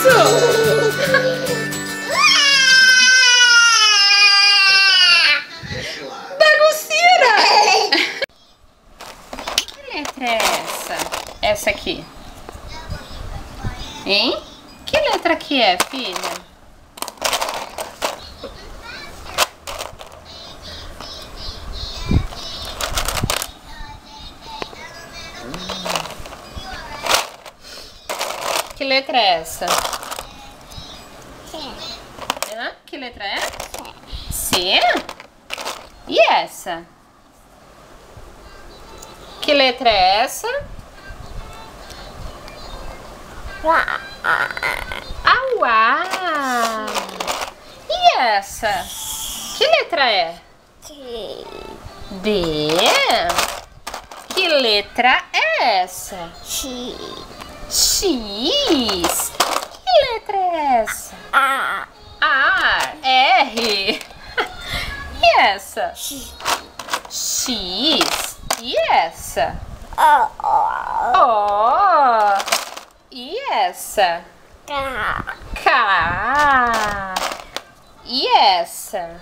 isso? Bagunceira! Que letra é essa? Essa aqui. Que letra é essa? Hã? Que letra é? C? E essa? Que letra é essa? Auá! E essa? Que letra é? D? Que letra é essa? X? Que letra é essa? A, R. E essa? X. E essa? O. E essa? K. E essa?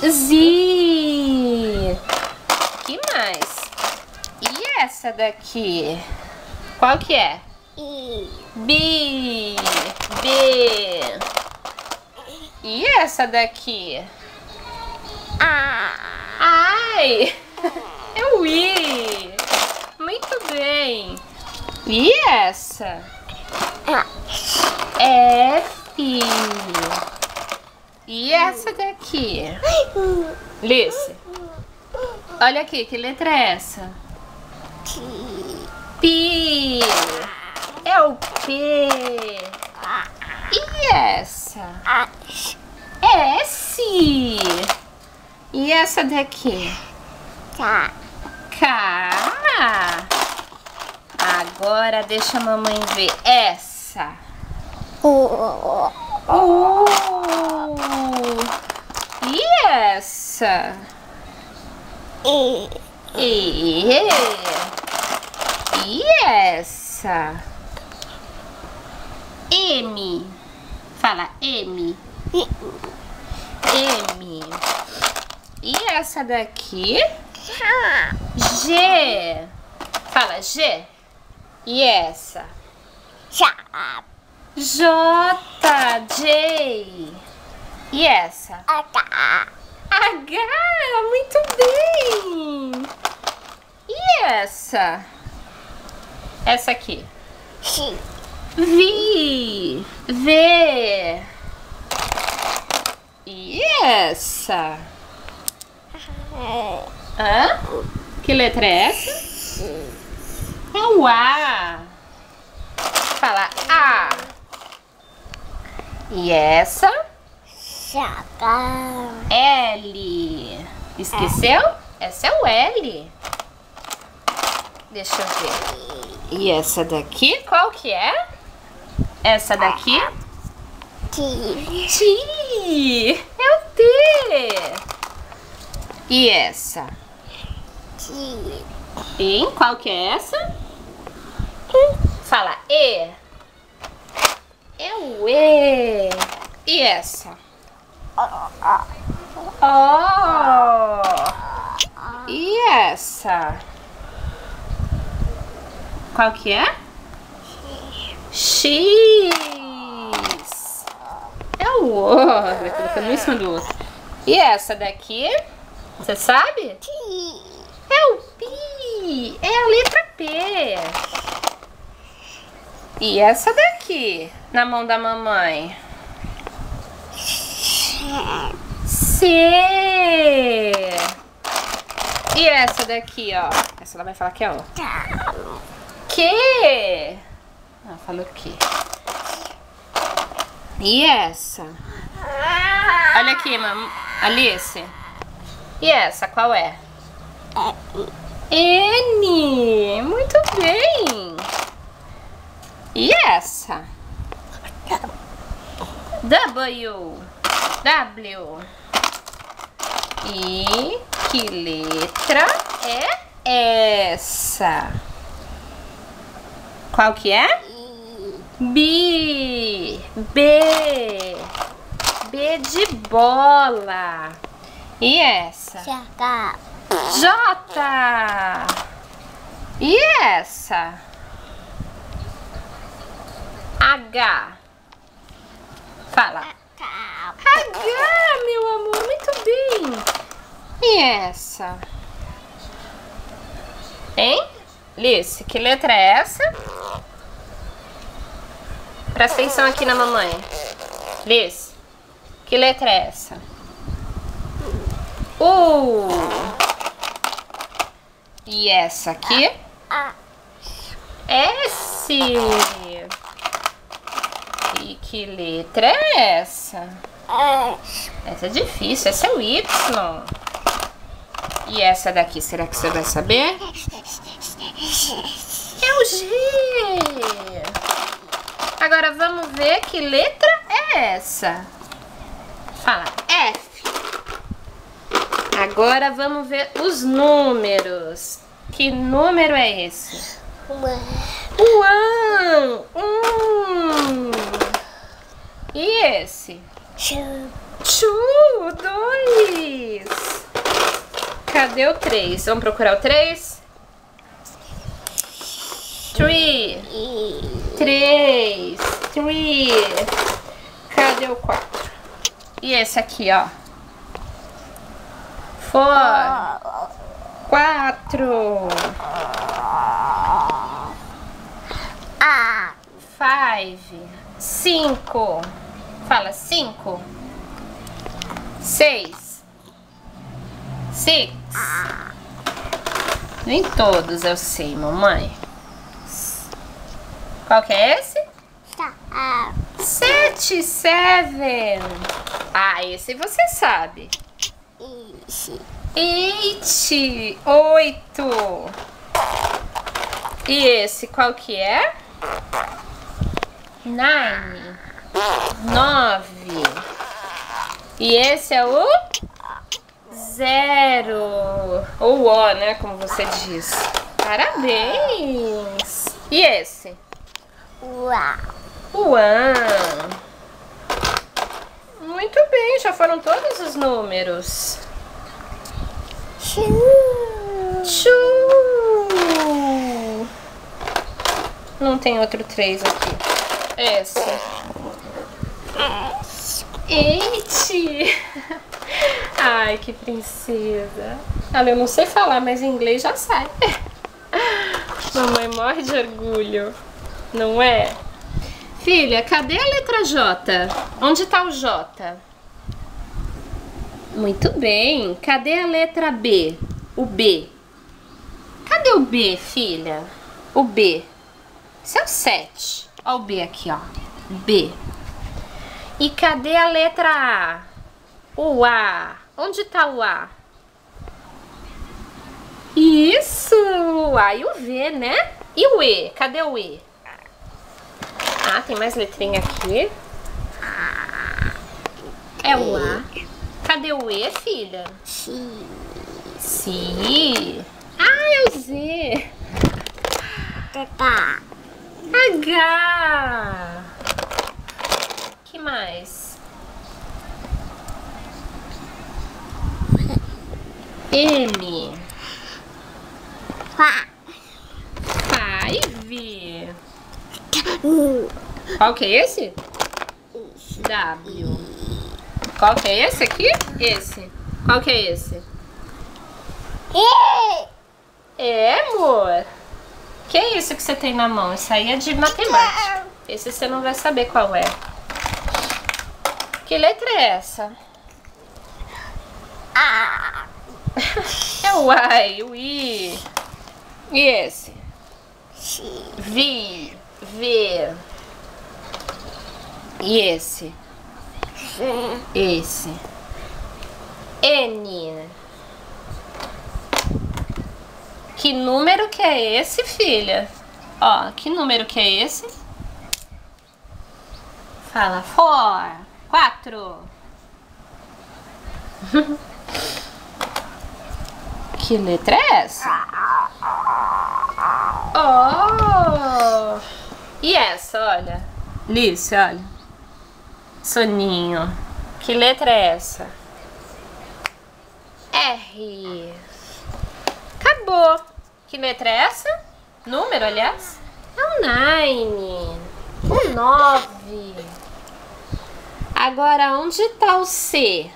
Z. Que mais? E essa daqui? Qual que é? B. B. E essa daqui? Ai! É o I! Muito bem! E essa? F. E essa daqui? Lice. Olha aqui, que letra é essa? P. É o P. E essa? S. E essa daqui? K. Agora deixa a mamãe ver essa. U. E essa? E. E essa? M. Fala M. M. E essa daqui? G. Fala G. E essa? J. J. E essa? H. Muito bem. E essa? Essa aqui? Vi. V. E essa? Hã? Que letra é essa? É o A. Fala A. E essa? L. Esqueceu? Essa é o L. Deixa eu ver. E essa daqui, qual que é? Essa daqui? T. É o T. E essa? Em qual que é essa? Fala E. É o E. E essa? Oh. E essa? Qual que é? X. É o O. Vai colocando um em cima do outro. E essa daqui? Você sabe? É o Pi. É a letra P. E essa daqui? Na mão da mamãe? C. E essa daqui, ó? Essa ela vai falar que é ó. Que? Ah, falou que. E essa? Olha aqui, mam... Alice. E essa, qual é? N. Muito bem. E essa? W. W. E que letra é essa? Qual que é? B. B. B de bola. E essa? J. J. E essa? H. Fala. H, meu amor, muito bem. E essa? Hein? Lice, que letra é essa? Presta atenção aqui na mamãe. Liz, que letra é essa? U. E essa aqui? S. E que letra é essa? Essa é difícil, essa é o Y. E essa daqui, será que você vai saber? É o G. Agora vamos ver que letra é essa. Fala, F. Agora vamos ver os números. Que número é esse? Um. Um. E esse? Two. Dois. Cadê o três? Vamos procurar o três? Three. Três. Three. Cadê o quatro? E esse aqui, ó? Four. Quatro. Five. Cinco. Fala, cinco. Seis. Six. Nem todos eu sei, mamãe. Qual que é esse? Sete, seven. Ah, esse você sabe. Eight, oito. E esse qual que é? Nine, nove. E esse é o zero. Ou O, né? Como você diz. Parabéns. E esse? Uau. Uau! Muito bem, já foram todos os números. Tchu! Não tem outro três aqui. Esse. Eight! Ai, que princesa. Olha, eu não sei falar, mas em inglês já sai. Mamãe morre de orgulho. Não é? Filha, cadê a letra J? Onde tá o J? Muito bem. Cadê a letra B? O B. Cadê o B, filha? O B. Esse é o 7. Olha o B aqui, ó. B. E cadê a letra A? O A. Onde tá o A? Isso! O A e o V, né? E o E? Cadê o E? Ah, tem mais letrinha aqui. É o A. Cadê o E, filha? Sim. Sim. Ah, é o Z. Tá. H. que mais? M. Quatro. Five. Qual que é esse? W. Qual que é esse aqui? Esse. Qual que é esse? É, amor. Que é isso que você tem na mão? Isso aí é de matemática. Esse você não vai saber qual é. Que letra é essa? É o I, o I. E esse? V, V. E esse? Esse. N. Que número que é esse, filha? Ó, que número que é esse? Fala, four. Quatro. que letra é essa? Oh! E essa, olha? Lícia, olha. Soninho. Que letra é essa? R. Acabou. Que letra é essa? Número, aliás? É um nine. Um nove. Agora, onde tá o C?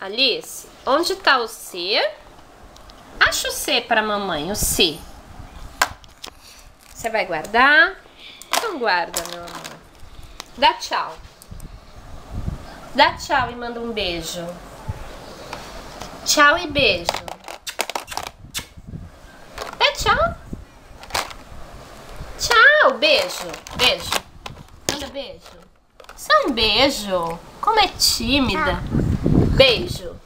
Alice, onde tá o C? Acha o C pra mamãe, o C. Você vai guardar? Então guarda, meu amor. Dá tchau. Dá tchau e manda um beijo. Tchau e beijo. Dá tchau. Tchau, beijo. Beijo. Manda beijo. Só um beijo. Como é tímida. Beijo.